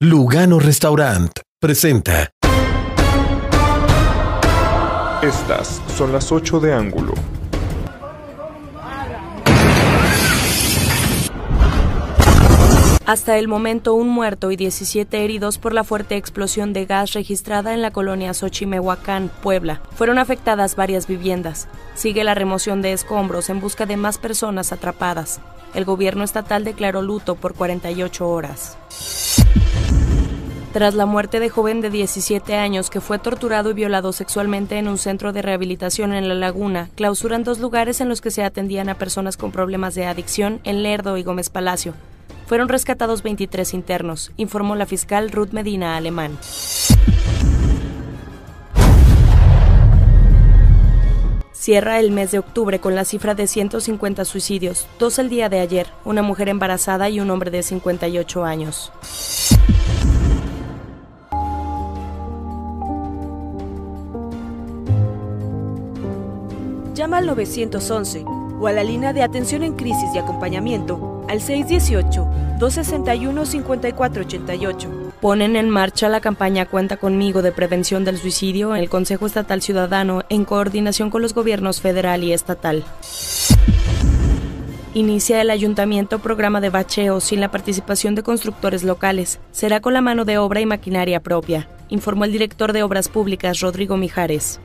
Lugano Restaurant presenta. Estas son las 8 de ángulo. Hasta el momento, un muerto y 17 heridos por la fuerte explosión de gas registrada en la colonia Xochimehuacán, Puebla. Fueron afectadas varias viviendas. Sigue la remoción de escombros en busca de más personas atrapadas. El gobierno estatal declaró luto por 48 horas. Tras la muerte de joven de 17 años que fue torturado y violado sexualmente en un centro de rehabilitación en La Laguna, clausuran dos lugares en los que se atendían a personas con problemas de adicción en Lerdo y Gómez Palacio. Fueron rescatados 23 internos, informó la fiscal Ruth Medina Alemán. Cierra el mes de octubre con la cifra de 150 suicidios, dos el día de ayer, una mujer embarazada y un hombre de 58 años. Llama al 911 o a la línea de atención en crisis y acompañamiento al 618-261-5488. Ponen en marcha la campaña Cuenta conmigo de prevención del suicidio en el Consejo Estatal Ciudadano en coordinación con los gobiernos federal y estatal. Inicia el ayuntamiento programa de bacheo sin la participación de constructores locales. Será con la mano de obra y maquinaria propia, informó el director de Obras Públicas Rodrigo Mijares.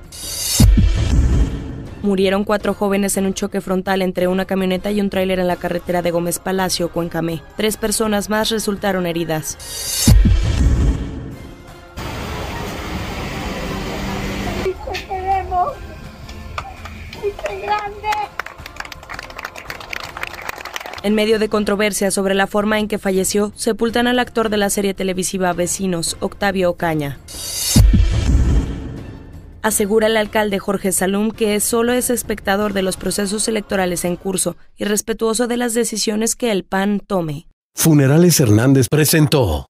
Murieron cuatro jóvenes en un choque frontal entre una camioneta y un tráiler en la carretera de Gómez Palacio, Cuencamé. Tres personas más resultaron heridas. En medio de controversia sobre la forma en que falleció, sepultan al actor de la serie televisiva Vecinos, Octavio Ocaña. Asegura el alcalde Jorge Salum que solo es espectador de los procesos electorales en curso y respetuoso de las decisiones que el PAN tome. Funerales Hernández presentó.